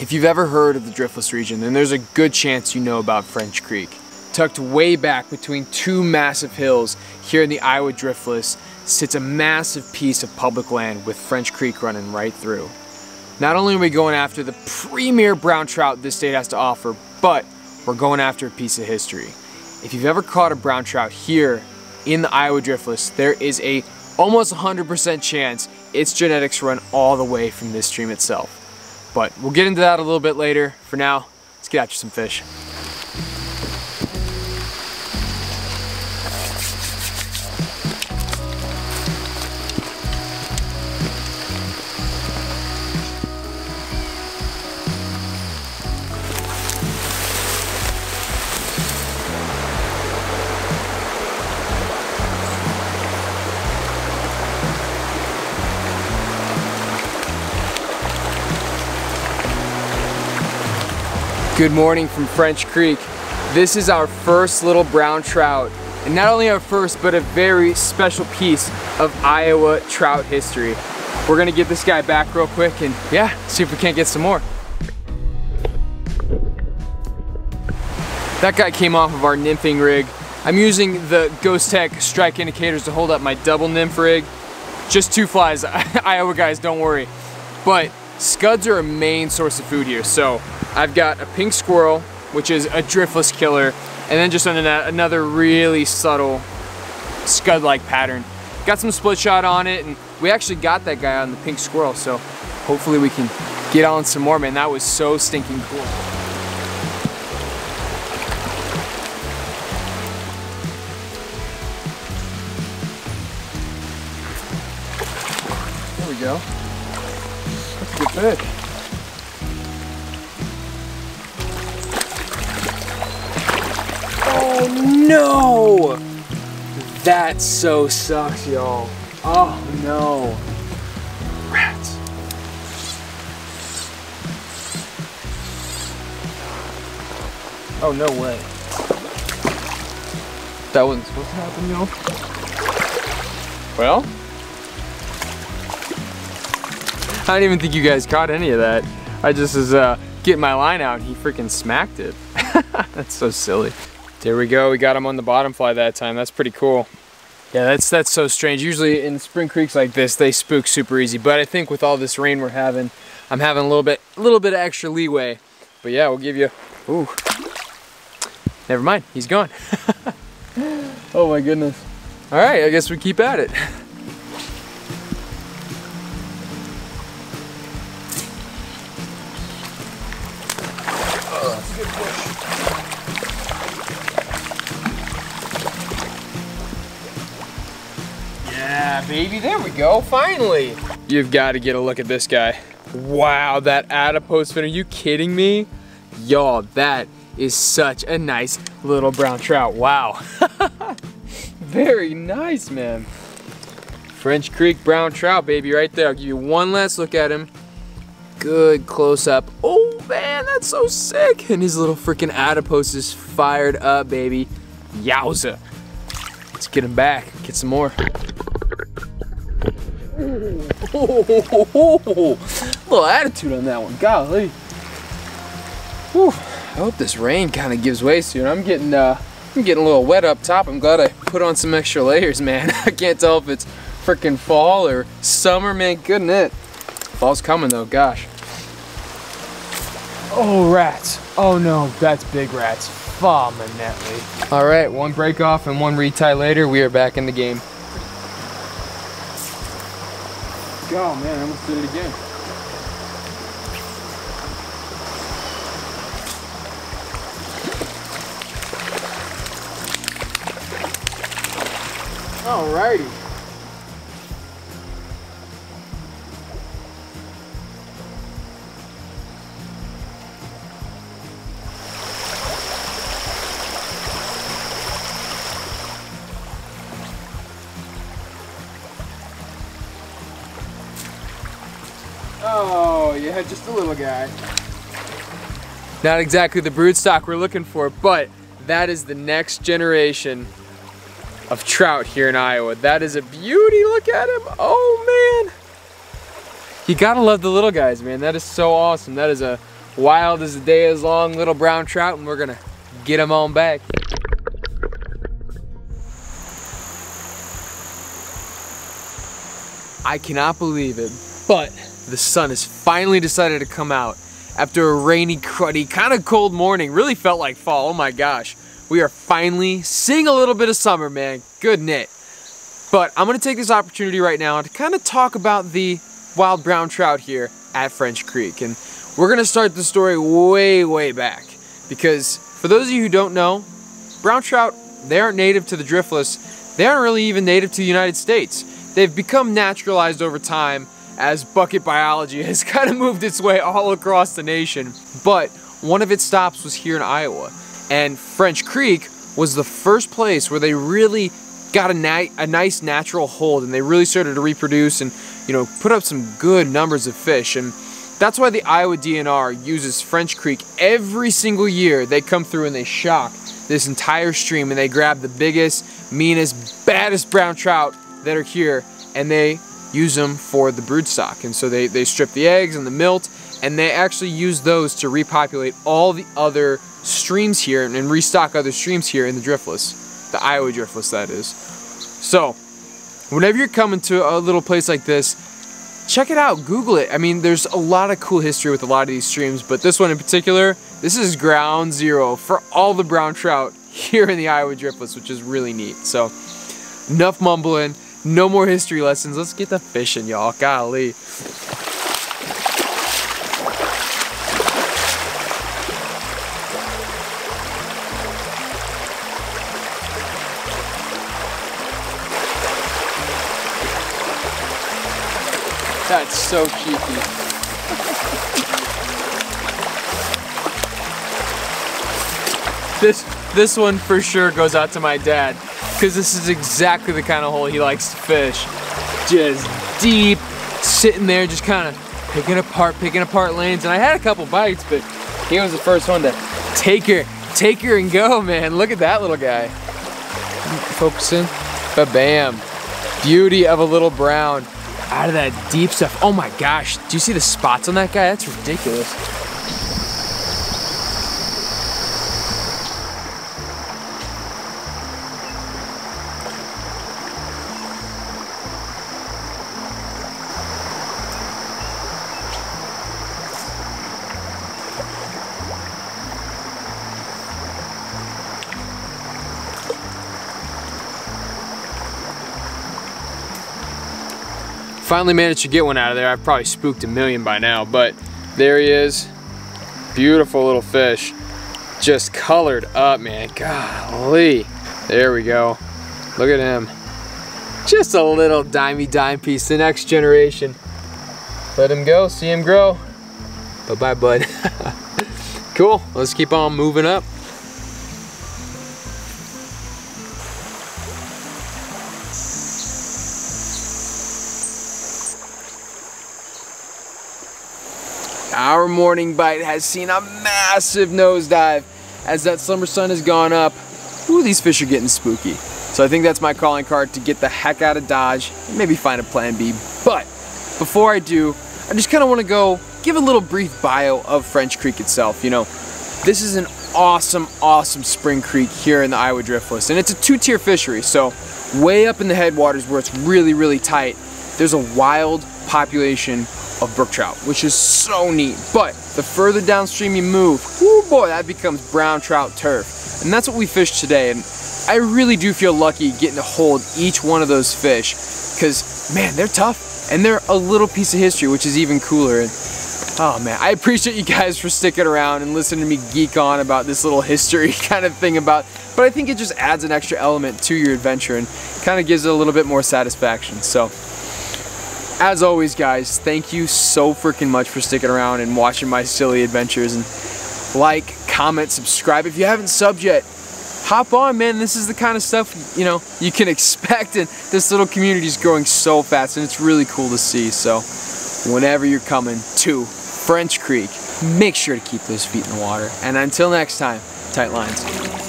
If you've ever heard of the Driftless region, then there's a good chance you know about French Creek. Tucked way back between two massive hills here in the Iowa Driftless sits a massive piece of public land with French Creek running right through. Not only are we going after the premier brown trout this state has to offer, but we're going after a piece of history. If you've ever caught a brown trout here in the Iowa Driftless, there is a almost 100% chance its genetics run all the way from this stream itself. But we'll get into that a little bit later. For now, let's get after some fish. Good morning from French Creek. This is our first little brown trout. And not only our first, but a very special piece of Iowa trout history. We're gonna get this guy back real quick and yeah, see if we can't get some more. That guy came off of our nymphing rig. I'm using the Ghost Tech strike indicators to hold up my double nymph rig. Just two flies, Iowa guys, don't worry. But scuds are a main source of food here, so I've got a pink squirrel, which is a driftless killer, and then just on another really subtle scud-like pattern. Got some split shot on it, and we actually got that guy on the pink squirrel, so hopefully we can get on some more, man. That was so stinking cool. There we go. That's a good fish. Oh no! That so sucks, y'all. Oh no. Rats. Oh, no way. That wasn't supposed to happen, y'all. Well, I don't even think you guys caught any of that. I just was uh, getting my line out and he freaking smacked it. That's so silly. There we go, we got him on the bottom fly that time. That's pretty cool. Yeah, that's that's so strange. Usually in spring creeks like this, they spook super easy. But I think with all this rain we're having, I'm having a little bit, a little bit of extra leeway. But yeah, we'll give you. Ooh. Never mind, he's gone. oh my goodness. All right, I guess we keep at it. baby. There we go, finally. You've got to get a look at this guy. Wow, that adipose fin, are you kidding me? Y'all, that is such a nice little brown trout. Wow. Very nice, man. French Creek brown trout, baby, right there. I'll give you one last look at him. Good close up. Oh man, that's so sick. And his little freaking adipose is fired up, baby. Yowza. Let's get him back, get some more. Oh, little attitude on that one, golly. Whew. I hope this rain kind of gives way soon. I'm getting, uh, I'm getting a little wet up top. I'm glad I put on some extra layers, man. I can't tell if it's freaking fall or summer, man. Goodness. Fall's coming though, gosh. Oh, rats. Oh no, that's big rats. Phenomenally. All right, one break off and one retie later, we are back in the game. Oh man, I almost did it again. Alrighty. Oh, yeah, just a little guy. Not exactly the brood stock we're looking for, but that is the next generation of trout here in Iowa. That is a beauty, look at him. Oh man. You gotta love the little guys, man. That is so awesome. That is a wild as the day is long, little brown trout, and we're gonna get them on back. I cannot believe it, but the sun has finally decided to come out after a rainy, cruddy, kind of cold morning. Really felt like fall, oh my gosh. We are finally seeing a little bit of summer, man. Good knit. But I'm gonna take this opportunity right now to kind of talk about the wild brown trout here at French Creek. And we're gonna start the story way, way back. Because for those of you who don't know, brown trout, they aren't native to the driftless. They aren't really even native to the United States. They've become naturalized over time as bucket biology has kind of moved its way all across the nation. But one of its stops was here in Iowa. And French Creek was the first place where they really got a, a nice natural hold and they really started to reproduce and you know put up some good numbers of fish and that's why the Iowa DNR uses French Creek every single year. They come through and they shock this entire stream and they grab the biggest, meanest, baddest brown trout that are here and they use them for the brood stock. And so they, they strip the eggs and the milt and they actually use those to repopulate all the other streams here and, and restock other streams here in the driftless. The Iowa driftless, that is. So, whenever you're coming to a little place like this, check it out, Google it. I mean, there's a lot of cool history with a lot of these streams, but this one in particular, this is ground zero for all the brown trout here in the Iowa driftless, which is really neat. So, enough mumbling. No more history lessons. Let's get to fishing, y'all. Golly. That's so cheeky. this this one for sure goes out to my dad because this is exactly the kind of hole he likes to fish. Just deep, sitting there, just kind of picking apart, picking apart lanes. And I had a couple bites, but he was the first one to take her, take her and go, man. Look at that little guy. Focusing, but bam. Beauty of a little brown out of that deep stuff. Oh my gosh, do you see the spots on that guy? That's ridiculous. Finally managed to get one out of there. I've probably spooked a million by now, but there he is. Beautiful little fish. Just colored up, man. Golly. There we go. Look at him. Just a little dimey dime piece. The next generation. Let him go. See him grow. Bye-bye, bud. cool. Let's keep on moving up. Our morning bite has seen a massive nosedive as that summer sun has gone up. Ooh, these fish are getting spooky. So I think that's my calling card to get the heck out of Dodge and maybe find a plan B. But before I do, I just kind of want to go give a little brief bio of French Creek itself. You know, this is an awesome, awesome spring creek here in the Iowa Driftless. And it's a two-tier fishery, so way up in the headwaters where it's really, really tight, there's a wild population of brook trout, which is so neat. But the further downstream you move, oh boy, that becomes brown trout turf. And that's what we fished today. And I really do feel lucky getting to hold each one of those fish because, man, they're tough and they're a little piece of history, which is even cooler. And, oh man, I appreciate you guys for sticking around and listening to me geek on about this little history kind of thing about, but I think it just adds an extra element to your adventure and kind of gives it a little bit more satisfaction. So as always, guys, thank you so freaking much for sticking around and watching my silly adventures. And like, comment, subscribe. If you haven't subbed yet, hop on, man. This is the kind of stuff, you know, you can expect. And this little community is growing so fast, and it's really cool to see. So whenever you're coming to French Creek, make sure to keep those feet in the water. And until next time, tight lines.